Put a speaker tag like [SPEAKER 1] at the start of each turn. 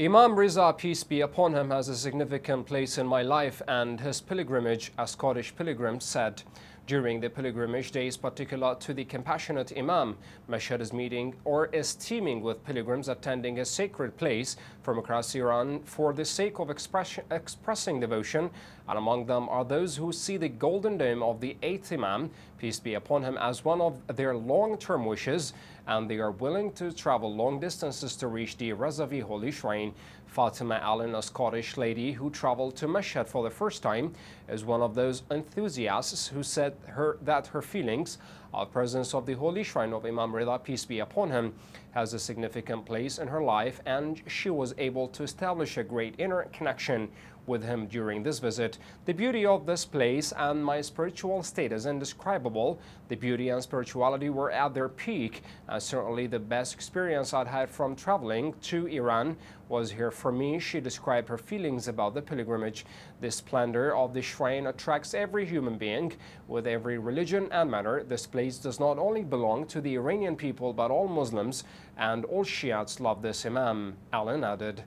[SPEAKER 1] Imam Reza, peace be upon him, has a significant place in my life and his pilgrimage, a Scottish pilgrim said. During the pilgrimage days particular to the compassionate Imam, Mashhad is meeting or is teeming with pilgrims attending a sacred place from across Iran for the sake of express expressing devotion, and among them are those who see the golden dome of the eighth Imam, peace be upon him, as one of their long-term wishes, and they are willing to travel long distances to reach the Razavi Holy Shrine. Fatima Alin, a Scottish lady who traveled to Mashhad for the first time, is one of those enthusiasts who said her, that her feelings of presence of the Holy Shrine of Imam Rida, peace be upon him, has a significant place in her life and she was able to establish a great inner connection with him during this visit. The beauty of this place and my spiritual state is indescribable. The beauty and spirituality were at their peak. And certainly the best experience I'd had from traveling to Iran was here for me. She described her feelings about the pilgrimage. The splendor of the shrine attracts every human being with every religion and manner. This place does not only belong to the Iranian people but all Muslims and all Shiites love this Imam, Alin added.